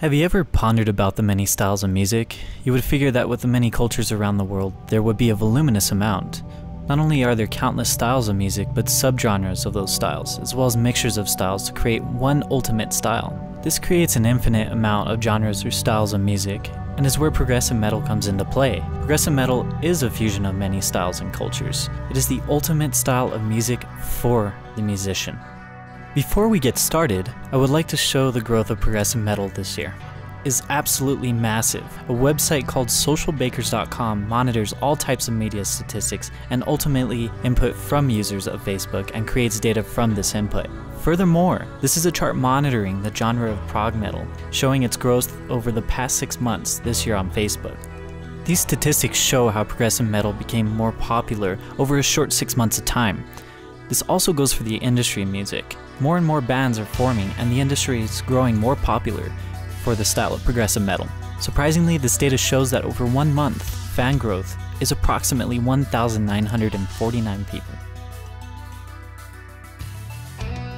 Have you ever pondered about the many styles of music? You would figure that with the many cultures around the world, there would be a voluminous amount. Not only are there countless styles of music, but subgenres of those styles, as well as mixtures of styles to create one ultimate style. This creates an infinite amount of genres or styles of music, and is where progressive metal comes into play. Progressive metal is a fusion of many styles and cultures. It is the ultimate style of music for the musician. Before we get started, I would like to show the growth of progressive metal this year. is absolutely massive. A website called socialbakers.com monitors all types of media statistics and ultimately input from users of Facebook and creates data from this input. Furthermore, this is a chart monitoring the genre of prog metal, showing its growth over the past six months this year on Facebook. These statistics show how progressive metal became more popular over a short six months of time. This also goes for the industry music. More and more bands are forming, and the industry is growing more popular for the style of progressive metal. Surprisingly, this data shows that over one month, fan growth is approximately 1,949 people.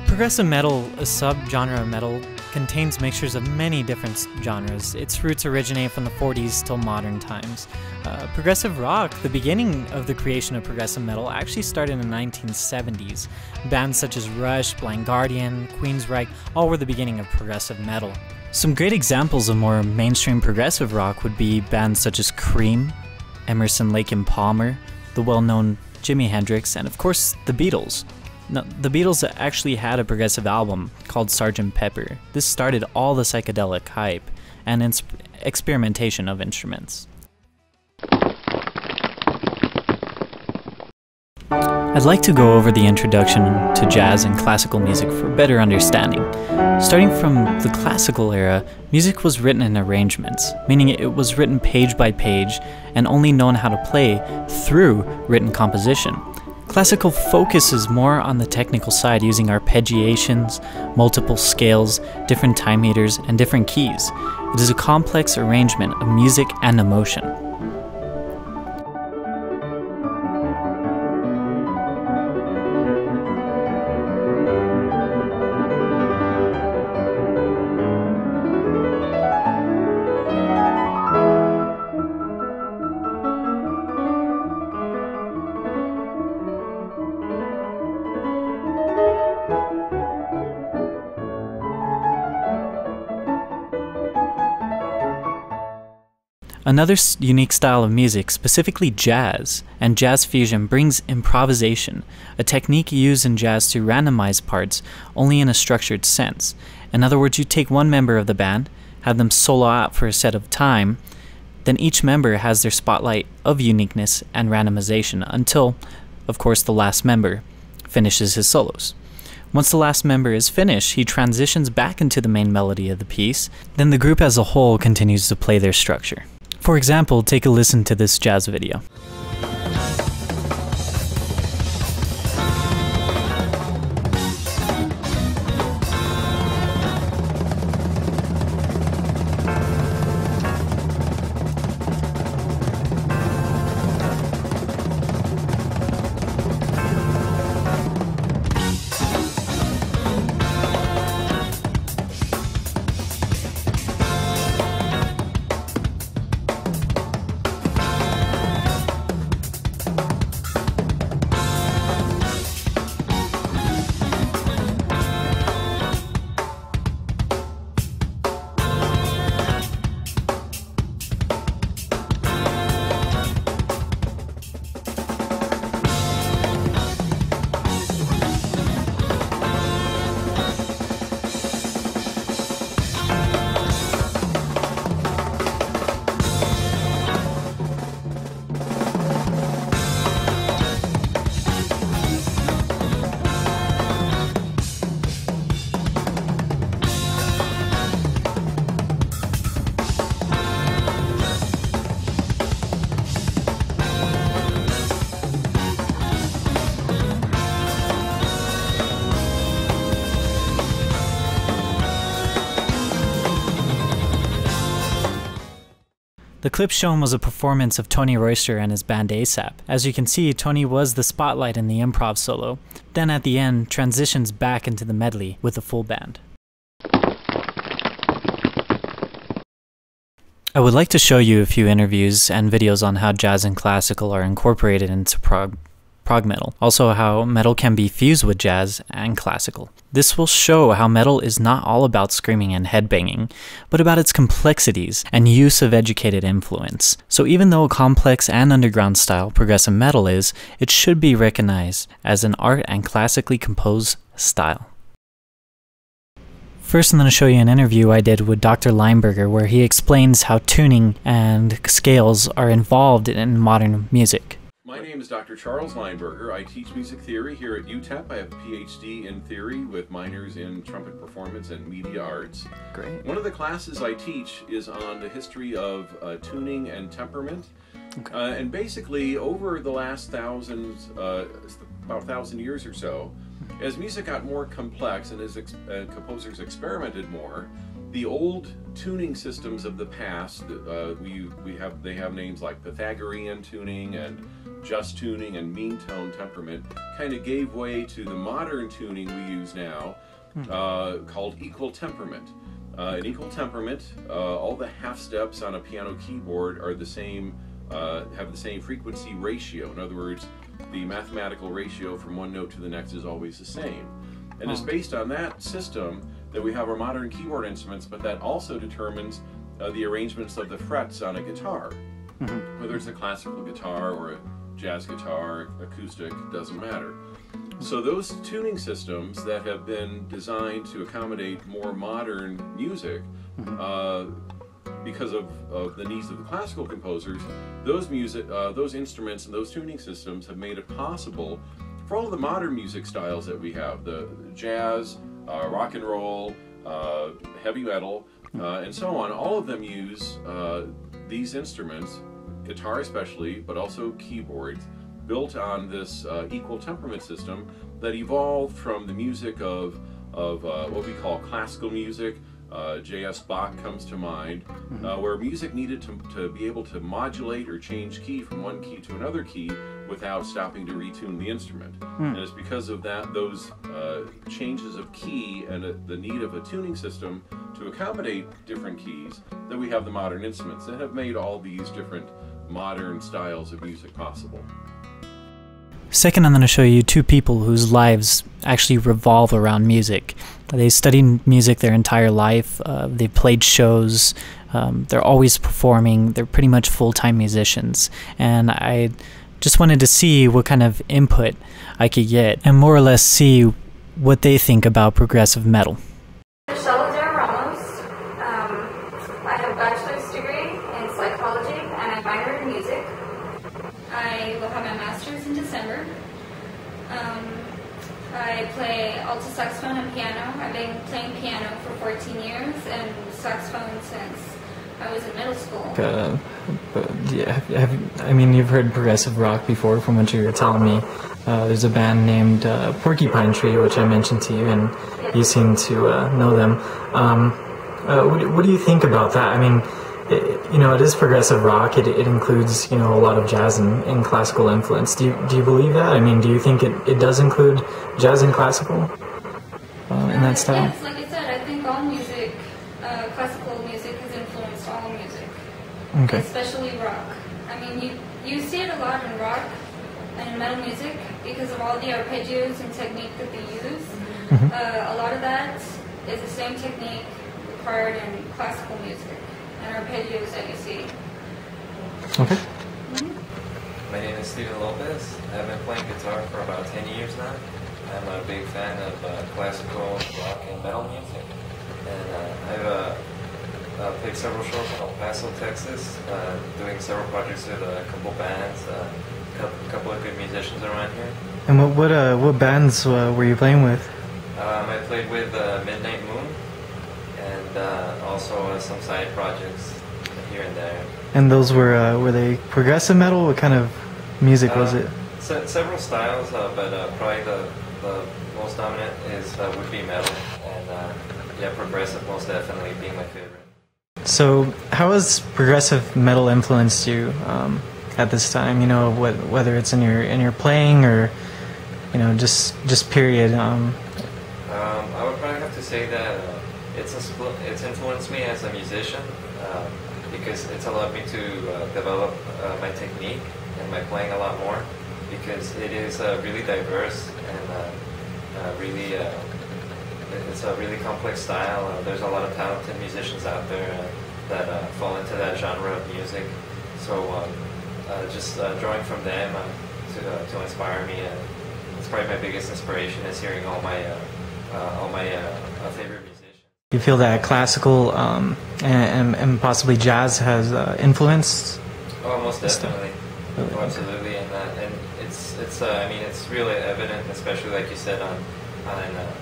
Progressive metal, a subgenre of metal, contains mixtures of many different genres. Its roots originate from the 40s till modern times. Uh, progressive rock, the beginning of the creation of progressive metal, actually started in the 1970s. Bands such as Rush, Blind Guardian, Queensryche, all were the beginning of progressive metal. Some great examples of more mainstream progressive rock would be bands such as Cream, Emerson, Lake and Palmer, the well-known Jimi Hendrix, and of course the Beatles. Now, the Beatles actually had a progressive album called Sgt. Pepper. This started all the psychedelic hype and experimentation of instruments. I'd like to go over the introduction to jazz and classical music for better understanding. Starting from the classical era, music was written in arrangements, meaning it was written page by page and only known how to play through written composition. Classical focuses more on the technical side using arpeggiations, multiple scales, different time meters, and different keys. It is a complex arrangement of music and emotion. Another unique style of music, specifically jazz, and jazz fusion brings improvisation, a technique used in jazz to randomize parts only in a structured sense. In other words, you take one member of the band, have them solo out for a set of time, then each member has their spotlight of uniqueness and randomization until, of course, the last member finishes his solos. Once the last member is finished, he transitions back into the main melody of the piece, then the group as a whole continues to play their structure. For example, take a listen to this jazz video. The clip shown was a performance of Tony Royster and his band ASAP. As you can see, Tony was the spotlight in the improv solo, then at the end transitions back into the medley with the full band. I would like to show you a few interviews and videos on how jazz and classical are incorporated into prog, prog metal, also how metal can be fused with jazz and classical. This will show how metal is not all about screaming and headbanging, but about its complexities and use of educated influence. So even though a complex and underground style progressive metal is, it should be recognized as an art and classically composed style. First, I'm going to show you an interview I did with Dr. Lineberger where he explains how tuning and scales are involved in modern music. My name is Dr. Charles Lineberger. I teach music theory here at UTEP. I have a PhD in theory with minors in trumpet performance and media arts. Great. One of the classes I teach is on the history of uh, tuning and temperament. Okay. Uh, and basically, over the last thousand, uh, about a thousand years or so, as music got more complex and as ex uh, composers experimented more, the old tuning systems of the past, uh, we we have they have names like Pythagorean tuning and just tuning and mean tone temperament, kind of gave way to the modern tuning we use now, hmm. uh, called equal temperament. Uh, in equal temperament, uh, all the half steps on a piano keyboard are the same, uh, have the same frequency ratio. In other words, the mathematical ratio from one note to the next is always the same. And it's based on that system that we have our modern keyboard instruments, but that also determines uh, the arrangements of the frets on a guitar. Mm -hmm. Whether it's a classical guitar or a jazz guitar, acoustic, doesn't matter. So those tuning systems that have been designed to accommodate more modern music, mm-hmm. uh, because of, of the needs of the classical composers, those music, uh, those instruments and those tuning systems have made it possible for all the modern music styles that we have, the jazz, uh, rock and roll, uh, heavy metal, uh, and so on, all of them use uh, these instruments, guitar especially, but also keyboards, built on this uh, equal temperament system that evolved from the music of, of what we call classical music, uh, J.S. Bach comes to mind, mm-hmm. uh, where music needed to, to be able to modulate or change key from one key to another key without stopping to retune the instrument. Mm. And it's because of that, those uh, changes of key and uh, the need of a tuning system to accommodate different keys that we have the modern instruments that have made all these different modern styles of music possible. Second, I'm going to show you two people whose lives actually revolve around music. They studied music their entire life. Uh, they played shows. Um, they're always performing. They're pretty much full-time musicians. And I just wanted to see what kind of input I could get and more or less see what they think about progressive metal. I play alto saxophone and piano. I've been playing piano for 14 years and saxophone since I was in middle school. Uh, but yeah, have, I mean, you've heard progressive rock before from what you were telling me. Uh, there's a band named uh, Porcupine Tree, which I mentioned to you, and you seem to uh, know them. Um, uh, what, what, do you think about that? I mean, it, you know, it is progressive rock. It, it includes, you know, a lot of jazz and, and, classical influence. Do you, do you believe that? I mean, do you think it, it does include jazz and classical in that style? Yes, like I said, I think all music, uh, classical music has influenced all music. Okay. Especially rock. I mean, you, you see it a lot in rock and in metal music because of all the arpeggios and technique that they use. Mm-hmm. Uh, a lot of that is the same technique required in classical music and arpeggios that you see. Okay. My name is Steven Lopez. I've been playing guitar for about 10 years now. I'm a big fan of uh, classical, rock, and metal music. And uh, I've uh, uh played several shows in El Paso, Texas, uh, doing several projects with a couple bands, uh, a couple of good musicians around here. And what what, what bands were you playing with? Um, I played with Midnight Moon, and uh, also uh, some side projects here and there. And those were uh, were they progressive metal? What kind of music was it? Se several styles, but probably the, the most dominant is would be metal, and yeah, progressive most definitely being my favorite. So, how has progressive metal influenced you um, at this time? You know, what, whether it's in your in your playing or you know just just period. Um, um, I would probably have to say that it's a, it's influenced me as a musician. Um, because it's allowed me to uh, develop uh, my technique and my playing a lot more because it is uh, really diverse and uh, uh, really it's a really complex style. there's a lot of talented musicians out there that fall into that genre of music. So um, just drawing from them to, to inspire me, it's probably my biggest inspiration is hearing all my all my favorite musicians. You feel that classical um, and, and, possibly jazz has uh, influenced? Oh, most definitely. Oh, absolutely, uh, it's uh, I mean it's really evident, especially like you said on on uh,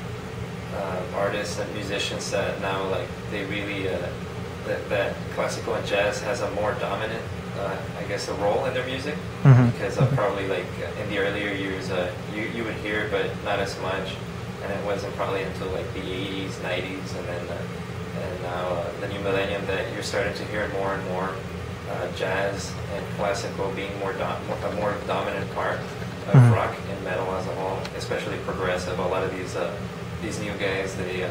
uh, artists and musicians that now like they really uh, that, that classical and jazz has a more dominant I guess a role in their music mm-hmm. because mm-hmm. probably like in the earlier years you you would hear but not as much and it wasn't probably until like the 80s, 90s, and then uh, and now uh, the new millennium that you're starting to hear more and more uh, jazz and classical being more, do- a more dominant part of mm-hmm. rock and metal as a whole, especially progressive. A lot of these uh, these new guys, they uh,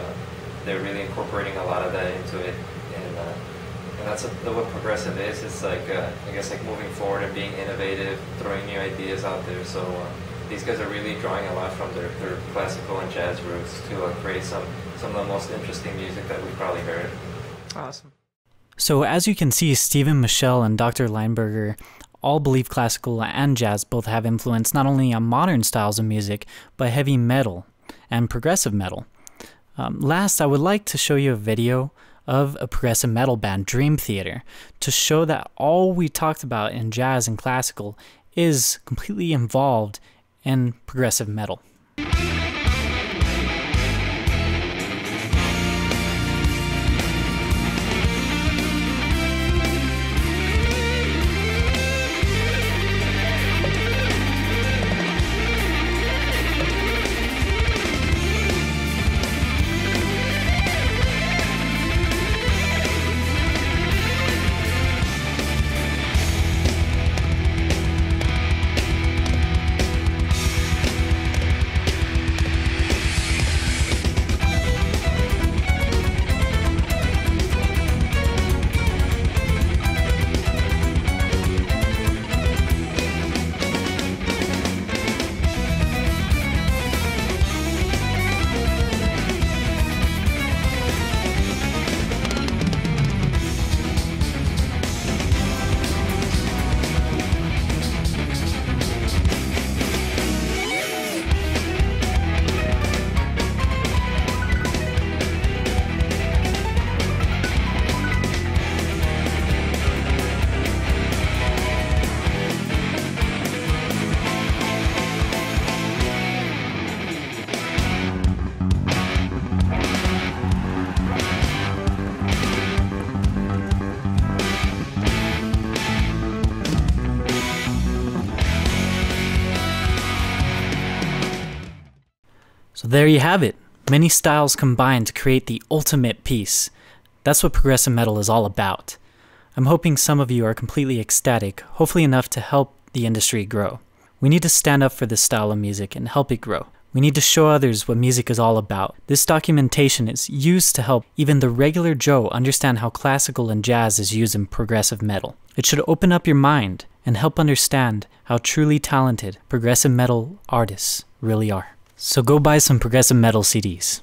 they're really incorporating a lot of that into it, and uh, and that's a, what progressive is. It's like I guess like moving forward and being innovative, throwing new ideas out there. So these guys are really drawing a lot from their, their classical and jazz roots to uh, create some, some of the most interesting music that we've probably heard. Awesome. So, as you can see, Steven Michelle and Dr. Lineberger all believe classical and jazz both have influence not only on modern styles of music, but heavy metal and progressive metal. Um, last, I would like to show you a video of a progressive metal band, Dream Theater, to show that all we talked about in jazz and classical is completely involved in progressive metal. There you have it. Many styles combine to create the ultimate piece. That's what progressive metal is all about. I'm hoping some of you are completely ecstatic, hopefully enough to help the industry grow. We need to stand up for this style of music and help it grow. We need to show others what music is all about. This documentation is used to help even the regular Joe understand how classical and jazz is used in progressive metal. It should open up your mind and help understand how truly talented progressive metal artists really are. So go buy some progressive metal CDs.